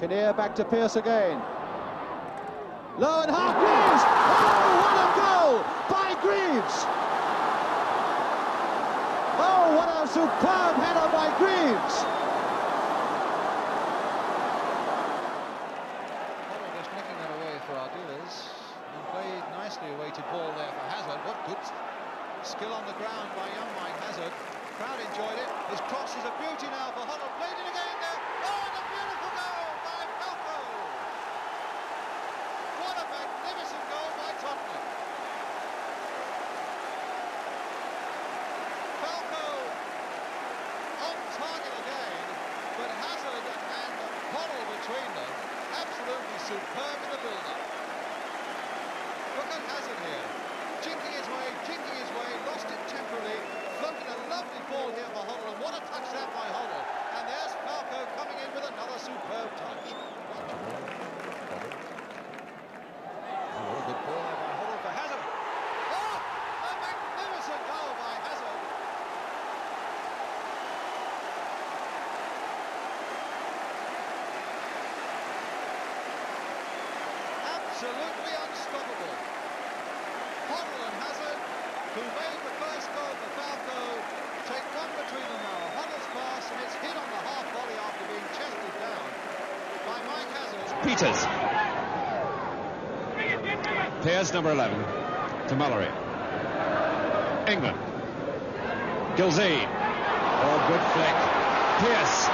Kinnear back to Pearce again. Low and half Greaves! Oh, what a goal by Greaves! Oh, what a superb header by Greaves! Just nicking that away for our dealers. And played nicely awaited ball there for Hazard. What good skill on the ground by young Mike Hazard. Crowd enjoyed it. His cross is a beauty now for Hoddle. Played it again there. Oh, and a beautiful goal by Falco. What a magnificent goal by Tottenham. Falco on target again, but Hazard and Hoddle between them. Absolutely superb in the build-up. Look at Hazard here. Jinking his way, jinking his way, lost it temporarily, floated a lovely ball here for Hoddle, and what a touch that by Hoddle. And there's Falco coming in with another superb touch. Oh, what a good ball there by Hoddle for Hazard. Oh, a magnificent goal by Hazard. Absolutely unstoppable. Hoddle and Hazard, who made the first goal for Falco, take one between them now. Hoddle's pass, and it's hit on the half volley after being chested down by Mike Hazard. Peters. Pearce, number 11, to Mullery. England. Gilzee. Oh, good flick. Pearce.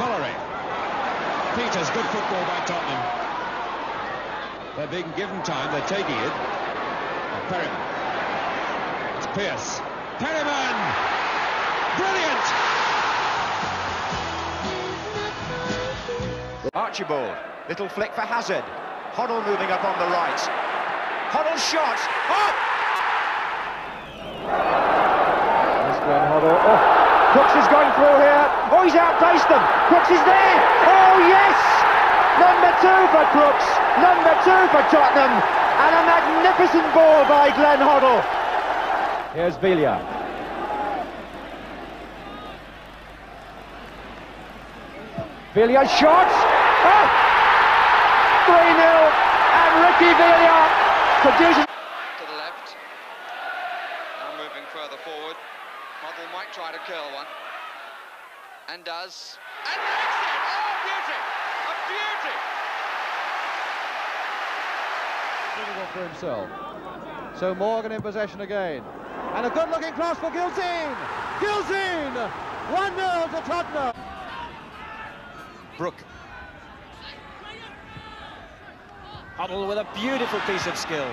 Mullery. Peters, good football by Tottenham. They're being given time, they're taking it. Perryman. It's Pearce. Perryman! Brilliant! Archibald, little flick for Hazard. Hoddle moving up on the right. Hoddle shot. Oh! There's Glenn Hoddle. Oh, Crooks is going through here. Oh, he's outpaced them. Crooks is there. Oh, yes! Number two for Crooks. Number two for Tottenham. And a magnificent ball by Glenn Hoddle. Here's Villa. Villa shot. Oh! 3 0. And Ricky Villa producing. to the left. Now moving further forward. Hoddle might try to curl one. And does. And makes it! Oh, beauty! A beauty! For himself. So Morgan in possession again. And a good-looking cross for Gilzean! Gilzean! 1-0 to Tottenham! Brook. Hoddle with a beautiful piece of skill.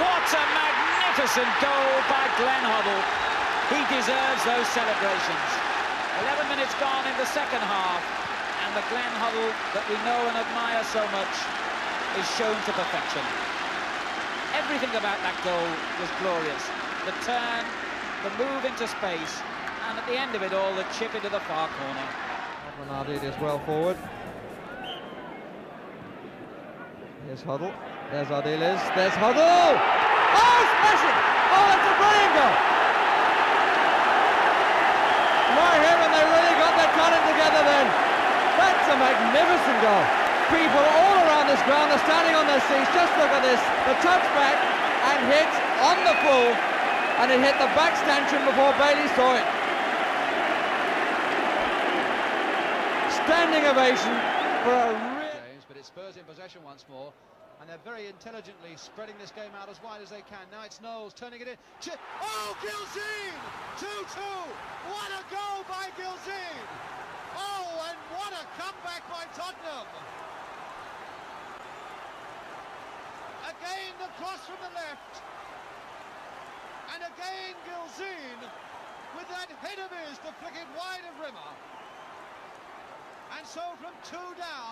What a magnificent goal by Glenn Hoddle. He deserves those celebrations. 11 minutes gone in the second half, and the Glenn Hoddle that we know and admire so much is shown to perfection. Everything about that goal was glorious. The turn, the move into space, and at the end of it all, the chip into the far corner. Bernardi is well forward. Here's Hoddle. There's Ardiles. There's Hoddle! Oh, smashing! Oh, that's a brilliant goal! My heaven, they really got their talent together then. That's a magnificent goal. People all around this ground are standing on their seats. Just look at this. The touchback and hit on the full, and it hit the back stanchion before Bailey saw it. Standing ovation for a but it's Spurs in possession once more. And they're very intelligently spreading this game out as wide as they can. Now it's Knowles turning it in. Ch- oh, Gilzean! 2-2! What a goal by Gilzean! Oh, and what a comeback by Tottenham! Again the cross from the left. And again Gilzean with that head of his to flick it wide of Rimmer. And so from two down,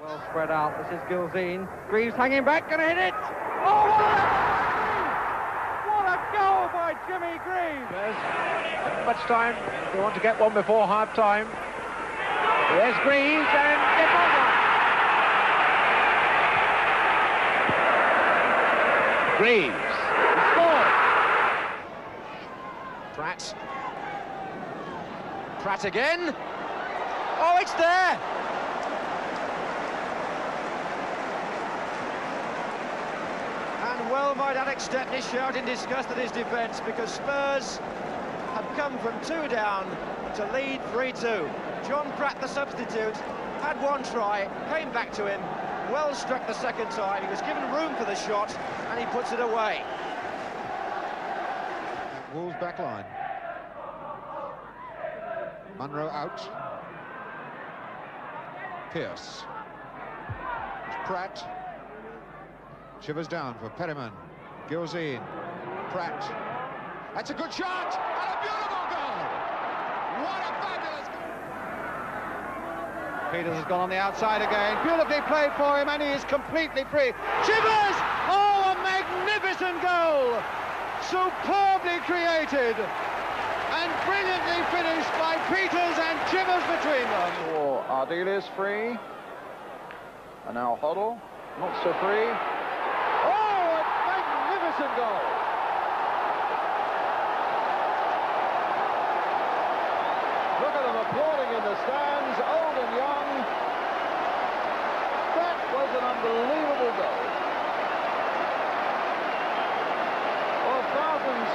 Well spread out. This is Gilzean. Greaves hanging back, gonna hit it. Oh, what a, what a goal by Jimmy Greaves! There's much time. They want to get one before half time. There's Greaves and they've. Greaves. He scored. Pratt. Pratt again. Oh, it's there! And well might Alex Stepney shout in disgust at his defence because Spurs have come from two down to lead 3-2. John Pratt, the substitute, had one try, came back to him, well struck the second time, he was given room for the shot, and he puts it away. Wolves back line. Munro out. Pearce. Pratt. Chivers down for Perryman. Gilzean. Pratt. That's a good shot! And a beautiful goal! What a fabulous goal! Peters has gone on the outside again. Beautifully played for him, and he is completely free. Chivers! Oh, a magnificent goal! Superbly created and brilliantly finished by Peters and Chivers between them. Oh, is free. And now Hoddle, not so free. Oh, a magnificent goal! Look at them applauding in the stands, old and young. That was an unbelievable goal. Well, thousands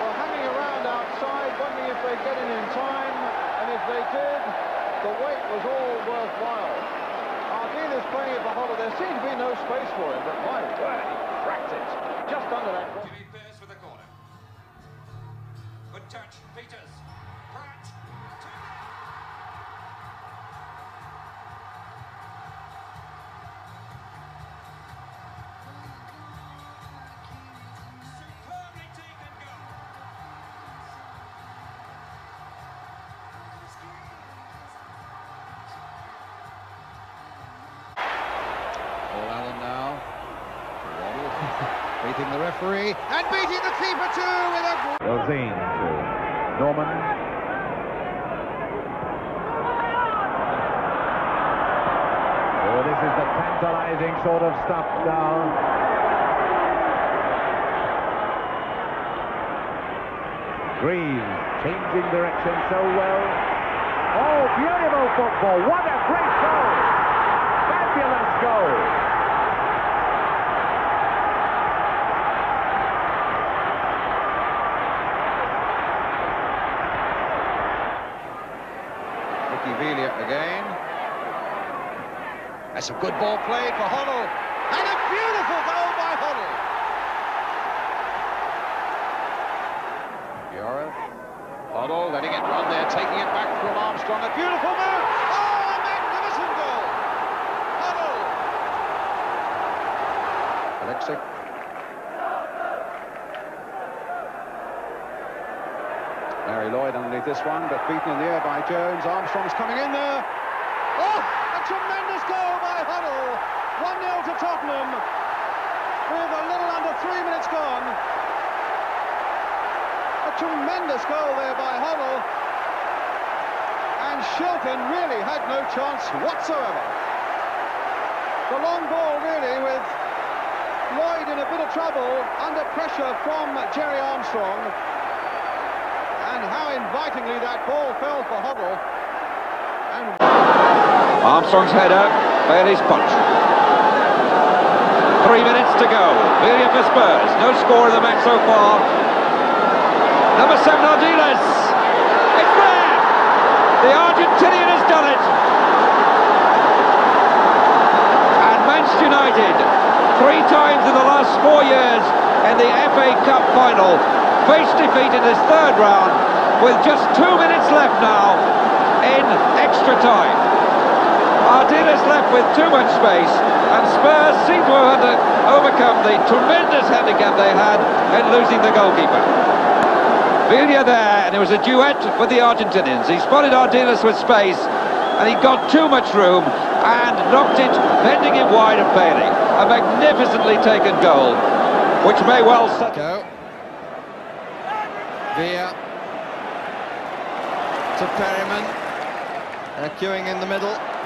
were hanging around outside, wondering if they'd get in in time, and if they did, the wait was all worthwhile. Ardiles playing it for Hoddle. There seems to be no space for him, but my word, he cracked it just under that. Jimmy Pearce with the corner. Good touch, Peters. Beating the referee and beating the keeper too with a Rosine to Norman. Oh, this is the tantalizing sort of stuff now. Green changing direction so well. Oh, beautiful football. What a great goal. Fabulous goal. Ricky Villa again. That's a good ball played for Hoddle. And a beautiful goal by Hoddle. Yara. Hoddle letting it run there, taking it back from Armstrong. A beautiful move. Oh, a magnificent goal. Hoddle. Aleksic. Larry Lloyd underneath this one, but beaten in the air by Jones. Armstrong's coming in there. Goal by Hoddle. 1-0 to Tottenham with a little under three minutes gone. A tremendous goal there by Hoddle. And Shilton really had no chance whatsoever. The long ball really with Lloyd in a bit of trouble under pressure from Gerry Armstrong and how invitingly that ball fell for Hoddle. Armstrong's header, Bailey's punch. Three minutes to go. Villa for Spurs. No score in the match so far. Number seven, Ardiles. It's there! The Argentinian has done it. And Manchester United, three times in the last four years in the FA Cup final, face defeat in this third round with just two minutes left now in extra time. Ardiles left with too much space, and Spurs seem to have to overcome the tremendous handicap they had in losing the goalkeeper. Villa there, and it was a duet for the Argentinians. He spotted Ardiles with space, and he got too much room and knocked it, bending it wide of Bailey. A magnificently taken goal, which may well go. Via to Perryman. They're queuing in the middle.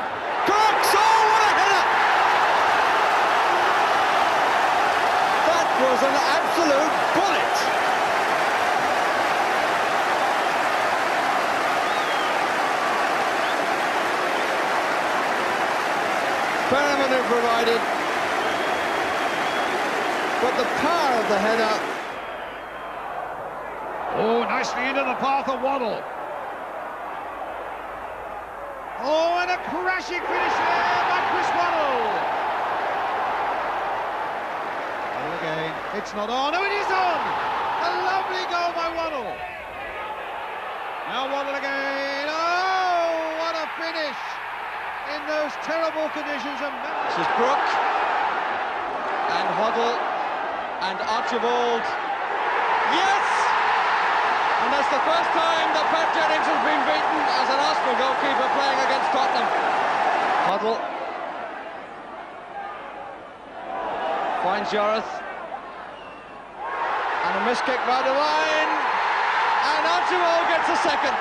was an absolute bullet. Perryman provided. But the power of the header. Oh, nicely into the path of Waddle. Oh, and a crashing finish there by Chris Waddle. It's not on. Oh, it is on. A lovely goal by Waddle. Now Waddle again. Oh, what a finish in those terrible conditions. And This is Brook and Hoddle and Archibald. Yes! And that's the first time that Pat Jennings has been beaten as an Arsenal goalkeeper playing against Tottenham. Hoddle finds Yorith. And a miss kick by the line. And Archibald gets a second.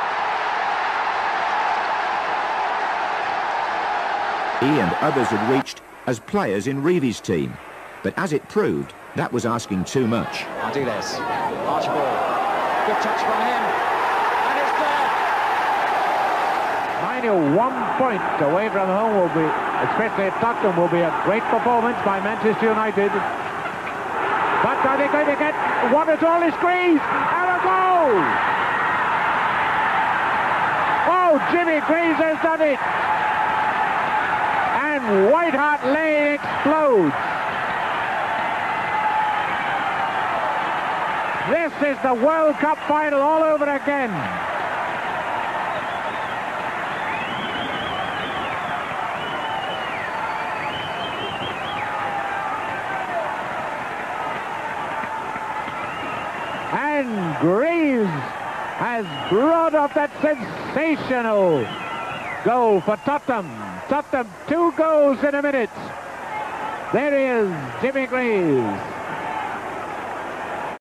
He and others had reached as players in Revie's team. But as it proved, that was asking too much. Ardiles. Archibald. Good touch from him. And it's there. Mind you, one point away from home will be, especially at Tottenham, will be a great performance by Manchester United. But are they going to get one at all is Greaves? And a goal! Oh, Jimmy Greaves has done it! And White Hart Lane explodes. This is the World Cup final all over again. And Greaves has brought up that sensational goal for Tottenham. Tottenham, two goals in a minute. There is Jimmy Greaves.